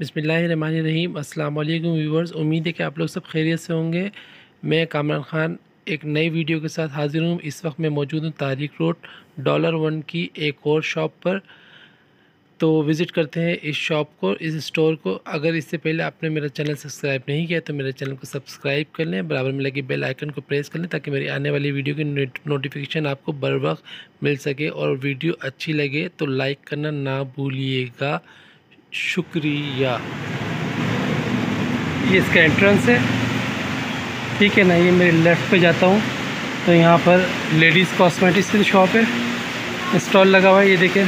बिसमीम अल्लाम व्यूवर्स, उम्मीद है कि आप लोग सब खैरियत से होंगे। मैं कामरान ख़ान एक नई वीडियो के साथ हाज़िर हूँ। इस वक्त मैं मौजूद हूँ तारिक रोड, डॉलर वन की एक और शॉप पर। तो विज़िट करते हैं इस शॉप को, इस स्टोर को। अगर इससे पहले आपने मेरा चैनल सब्सक्राइब नहीं किया तो मेरे चैनल को सब्सक्राइब कर लें, बराबर में लगे बेल आइकन को प्रेस कर लें, ताकि मेरी आने वाली वीडियो की नोटिफिकेशन आपको बर वक्त मिल सके और वीडियो अच्छी लगे तो लाइक करना ना भूलिएगा। शुक्रिया। ये इसका एंट्रेंस है। ठीक है ना, ये मेरे लेफ़्ट पे जाता हूँ। तो यहाँ पर लेडीज़ कॉस्मेटिक्स की शॉप है। स्टॉल लगा हुआ है, ये देखें।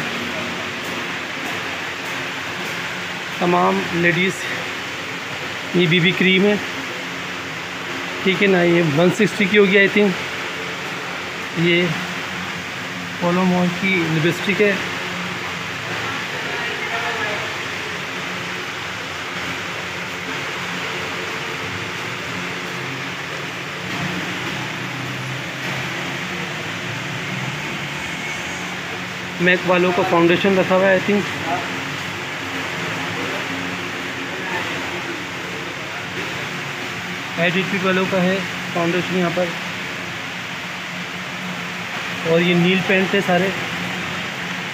तमाम लेडीज़ ये बीबी क्रीम है। ठीक है ना, ये 160 की होगी आई थिंक ये पोलो मॉल की लिपस्टिक है। मैक वालों का फाउंडेशन रखा हुआ है आई थिंक एडिटिव वालों का है फाउंडेशन यहाँ पर. और ये नील पेंट है सारे.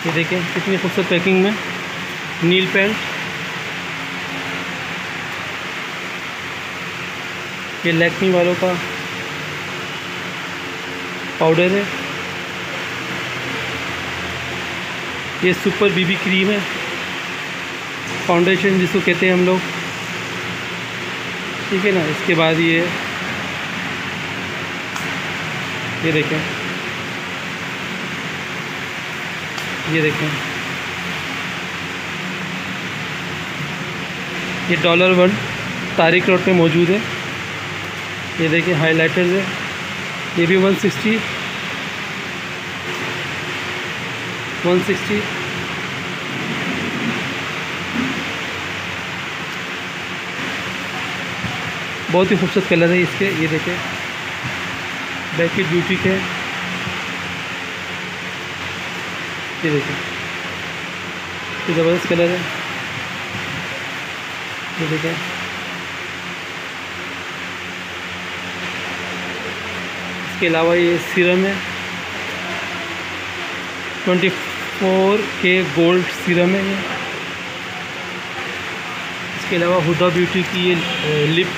ये देखें, कितनी खूबसूरत पैकिंग में. नील पेंट ये लैक्मी वालों का पाउडर है. ये सुपर बीबी क्रीम है। फाउंडेशन जिसको कहते हैं हम लोग। ठीक है ना? इसके बाद ये ये देखें। ये देखें। ये डॉलर वन तारिक रोड पे मौजूद है। ये देखें, हाइलाइटर्स है। ये भी 160 160 बहुत ही खूबसूरत कलर है इसके, ये देखें। बैक की ब्यूटी के। ये देखें। ये ज़बरदस्त कलर है। ये देखें। इसके अलावा ये सीरम है। Twenty four K gold serum है। इसके अलावा हुदा ब्यूटी की ये लिप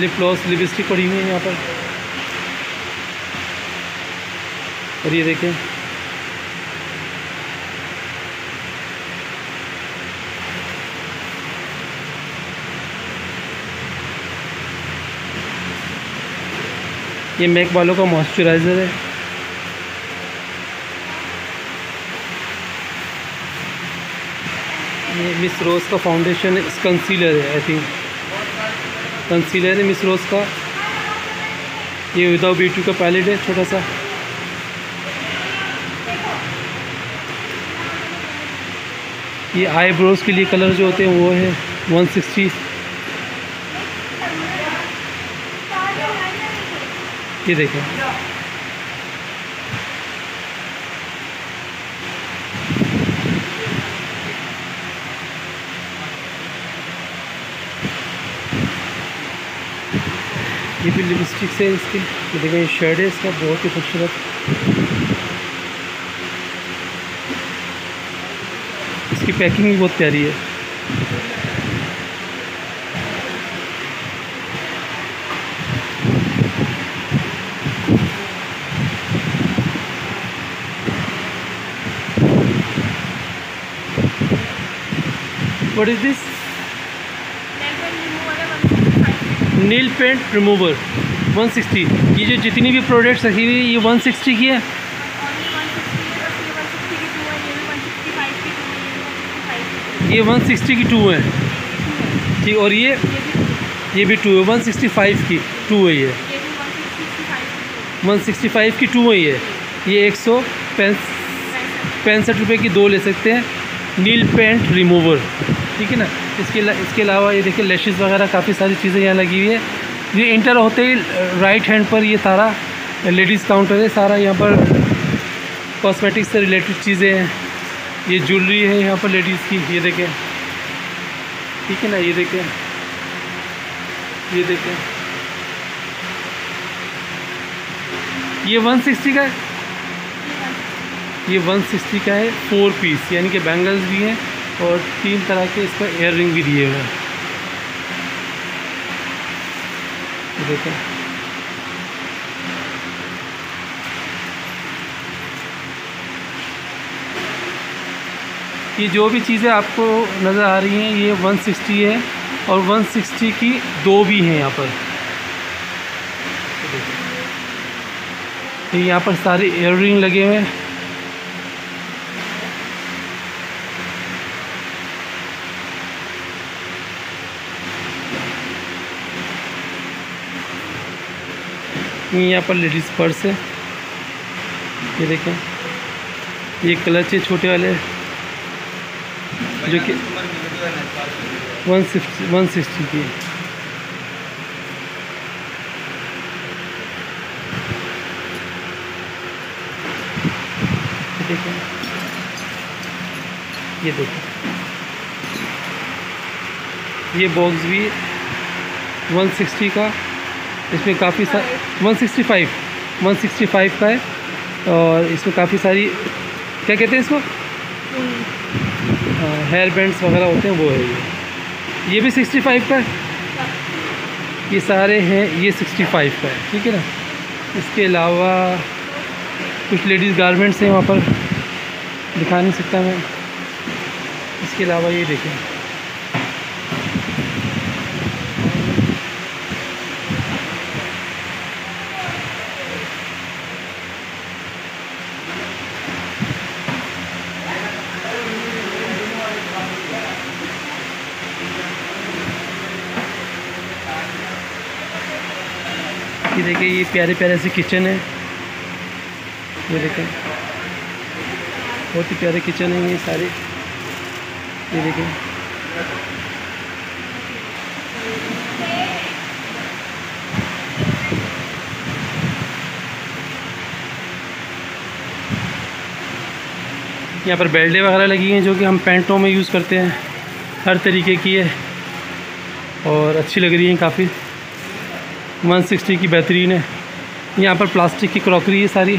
लिप ग्लॉस, लिपस्टिक पड़ी हुई है यहाँ पर। और ये देखें। ये मैक वालों का मॉइस्चराइज़र है। ये मिस रोज़ का फाउंडेशन कंसीलर है आई थिंक कंसीलर है मिस रोज़ का। ये विदाउट ब्यूटी का पैलेट है छोटा सा ये आईब्रोज के लिए कलर जो होते हैं, वो है 160 ये देखें। भी लिपस्टिक से इसकी। देखिए शर्ट है इसका, बहुत ही खूबसूरत। इसकी पैकिंग भी बहुत प्यारी है। What is this? Nail paint remover 160 ये जो जितनी भी प्रोडक्ट्स रखी हुई, ये 160 की है? ये 160 की टू है। ठीक, और ये? ये भी टू है। 165 की टू है ये। 165 की टू है ये। ये एक सौ पैंसठ रुपये की दो ले सकते हैं। Nail paint remover. ठीक है ना? इसके इसके अलावा ये देखिए लेशेस वगैरह काफ़ी सारी चीज़ें यहाँ लगी हुई है। ये इंटर होते ही राइट हैंड पर ये सारा लेडीज़ काउंटर है, सारा यहाँ पर कॉस्मेटिक्स से रिलेटेड चीज़ें हैं। ये ज्वेलरी है यहाँ पर लेडीज़ की, ये देखें। ठीक है ना, ये देखें। ये देखें। ये 160 का है? ये 160 का है फोर पीस यानी कि बैंगल्स भी हैं। और तीन तरह के इस पर एयर रिंग भी दिए हुए हैं। देखें। ये जो भी चीज़ें आपको नज़र आ रही हैं, ये 160 है और 160 की दो भी हैं यहाँ पर। ये यहाँ पर सारे एयर रिंग लगे हुए हैं। ये यहाँ पर लेडीज़ पर्स है। ये देखें। ये क्लच है छोटे वाले। जो कि वन सिक्सटी वन सिक्सटी की ये देखो। ये बॉक्स भी 160 का। इसमें काफ़ी सा 165 165 का है और इसमें काफ़ी सारी क्या कहते हैं इसको? हेयर बैंड्स वगैरह होते हैं वो है ये। ये भी 65 का है? ये सारे हैं ये 65 का है ठीक है ना? इसके अलावा कुछ लेडीज़ गारमेंट्स हैं वहाँ पर दिखा नहीं सकता मैं। इसके अलावा ये देखें। ये देखिए ये प्यारे प्यारे से किचन है। ये देखें बहुत ही प्यारे किचन है ये सारे। ये देखें यहाँ पर बेल्टें वगैरह लगी हैं जो कि हम पैंटों में यूज़ करते हैं। हर तरीके की है। और अच्छी लग रही हैं काफ़ी। 160 की बेहतरीन है। यहाँ पर प्लास्टिक की क्रॉकरी है सारी।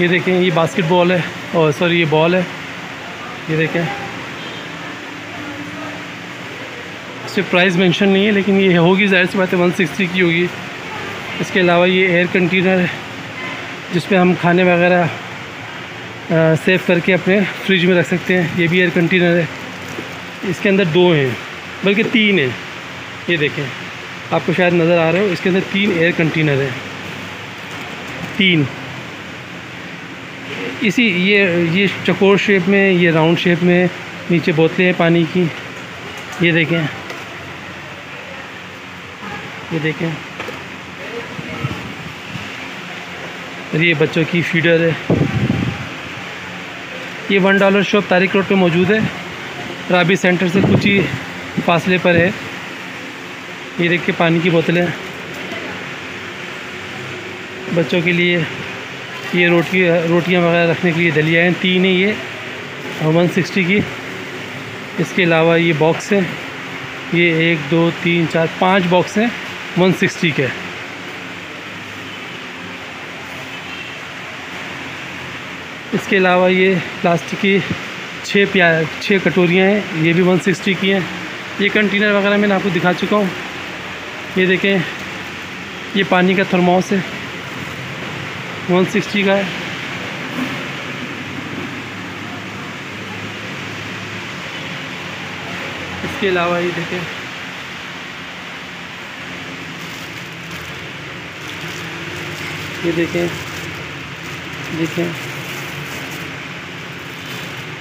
ये देखें, ये बास्केटबॉल है, और सॉरी, ये बॉल है। ये देखें। पर प्राइस मेंशन नहीं है, लेकिन ये होगी ज़ाहिर सी बात है 160 की होगी। इसके अलावा ये एयर कंटेनर है जिसमें हम खाने वगैरह सेव करके अपने फ्रिज में रख सकते हैं। ये भी एयर कंटेनर है। इसके अंदर दो हैं, बल्कि तीन हैं। ये देखें। आपको शायद नज़र आ रहे हो, इसके अंदर तीन एयर कंटेनर हैं। तीन। इसी, ये ये चकोर शेप में, ये राउंड शेप में नीचे बोतलें हैं पानी की। ये देखें। ये देखें। और ये बच्चों की फीडर है। ये one dollar shop Tariq road पे मौजूद है। राबी सेंटर से कुछ ही फासले पर है। ये देख के पानी की बोतलें। बच्चों के लिए ये रोटी, रोटियाँ वगैरह रखने के लिए दलिया हैं। तीन है ये वन सिक्सटी की। इसके अलावा ये बॉक्स है। ये एक, दो, तीन, चार, पाँच बॉक्स हैं। वन सिक्सटी के। इसके अलावा ये प्लास्टिक की छः प्या छः कटोरियाँ हैं। ये भी 160 की हैं। ये कंटेनर वगैरह मैंने आपको दिखा चुका हूँ। ये देखें, ये पानी का थर्मोस है। 160 का है। इसके अलावा ये देखें ये देखें देखें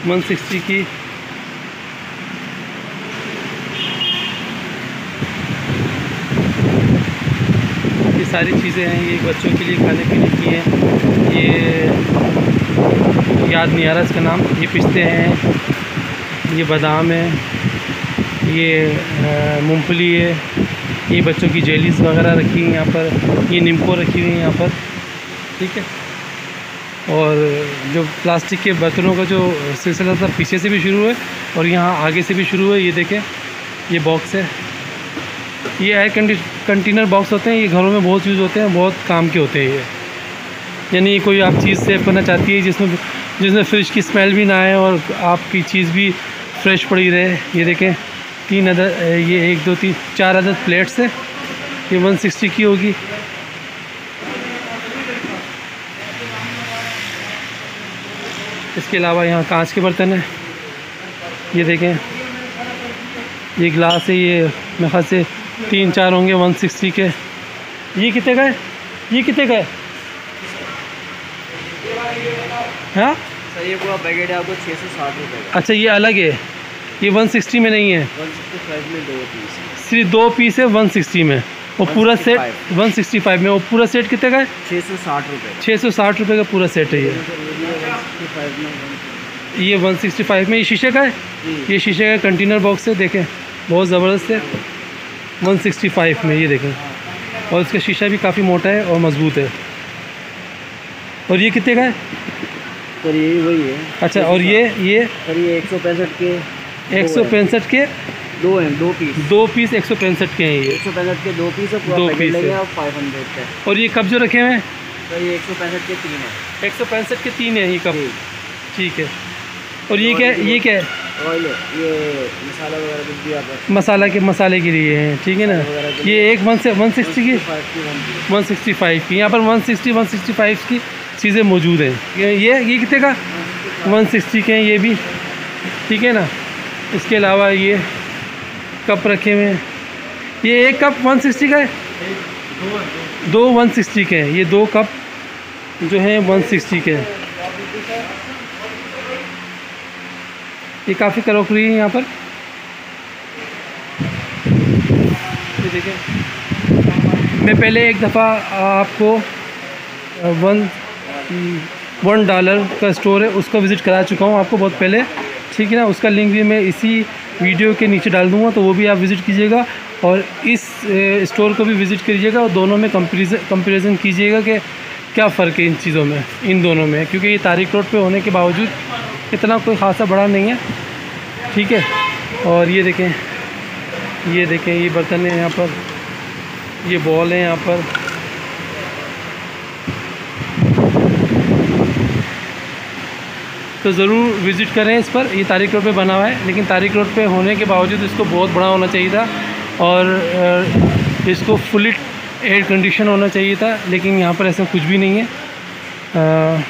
160 की सारी चीज़ें हैं, ये बच्चों के लिए खाने पीने की हैं। ये याद नहीं आ रहा इसका नाम। ये पिस्ते हैं, ये बादाम है, ये मूंगफली है, ये बच्चों की जेलीस वगैरह रखी हैं यहाँ पर, ये निम्को रखी हुई हैं यहाँ पर, ठीक है? और जो प्लास्टिक के बर्तनों का जो सिलसिला था, पीछे से भी शुरू है और यहाँ आगे से भी शुरू है, ये देखें, ये बॉक्स है। ये एयर कंटेनर बॉक्स होते हैं, ये घरों में बहुत यूज़ होते हैं, बहुत काम के होते हैं ये। यानी कोई आप चीज़ सेव करना चाहती है, जिसमें जिसमें फ्रिज की स्मेल भी ना आए और आपकी चीज़ भी फ्रेश पड़ी रहे। ये देखें, तीन अदर ये एक, दो, तीन, चार अदर प्लेट्स है। ये वन सिक्सटी की होगी। इसके अलावा यहाँ कांच के बर्तन हैं। ये देखें, ये गिलास है, ये मेरे ख्याल से तीन चार होंगे वन सिक्सटी के। ये कितने का है? ये कितने का है? हाँ? सर ये पूरा पैकेट है आपको छः सौ साठ रुपये अच्छा ये अलग है। ये वन सिक्सटी में नहीं है। में दो पीस सिर्फ़ दो पीस है वन सिक्सटी में। वो पूरा सेट 165 वन सिक्सटी फाइव में। वो पूरा सेट कितने का है? छः सौ साठ रुपये छः सौ साठ रुपये का पूरा सेट है ये। ये वन सिक्सटी फाइव में ये शीशे का है? ये शीशे का कंटेनर बॉक्स है देखें। बहुत ज़बरदस्त है। वन सिक्सटी फाइव में ये देखें। और इसका शीशा भी काफ़ी मोटा है और मज़बूत है। और ये कितने का है? सर ये वही है। अच्छा और ये ये? सर ये एक सौ पैंसठ के एक सौ पैंसठ के? दो हैं दो पीस। दो पीस एक सौ पैंसठ के हैं ये। एक सौ पैंसठ के दो पीस है दो पीस फाइव हंड्रेड का। और ये कप जो रखे हुए हैं? सर ये एक सौ पैंसठ के तीन है। एक सौ पैंसठ के तीन है ये कप जी। ठीक है। और ये क्या ये क्या है? ऑयल ये मसाला वगैरह कुछ भी आप मसाला के मसाले के लिए हैं ठीक है ना? ये एक वन से वन सिक्सटी की वन सिक्सटी फाइव की। यहाँ पर one sixty one sixty five की चीज़ें मौजूद हैं। ये ये ये कितने का? वन सिक्सटी के हैं ये भी ठीक है ना? इसके अलावा ये कप रखे हुए हैं। ये एक कप वन सिक्सटी का है? दो वन सिक्सटी के हैं। ये दो कप जो हैं वन सिक्सटी के हैं। ये काफ़ी करोकरी है यहाँ पर। ये देखें मैं पहले एक दफ़ा आपको वन वन डॉलर का स्टोर है, उसका विज़िट करा चुका हूँ आपको बहुत पहले। ठीक है ना? उसका लिंक भी मैं इसी वीडियो के नीचे डाल दूँगा तो वो भी आप विज़िट कीजिएगा और इस स्टोर को भी विज़िट करिएगा और दोनों में कंपेरिजन कंपेरिजन कीजिएगा कि क्या फ़र्क है इन चीज़ों में, इन दोनों में। क्योंकि ये तारीख रोड पे होने के बावजूद इतना कोई ख़ासा बड़ा नहीं है। ठीक है? और ये देखें ये देखें ये बर्तन है यहाँ पर। ये बॉल है यहाँ पर। तो ज़रूर विज़िट करें इस पर। ये तारिक रोड पे बना हुआ है लेकिन तारिक रोड पे होने के बावजूद इसको बहुत बड़ा होना चाहिए था। और इसको फुली एयर कंडीशन होना चाहिए था लेकिन यहाँ पर ऐसा कुछ भी नहीं है। अ,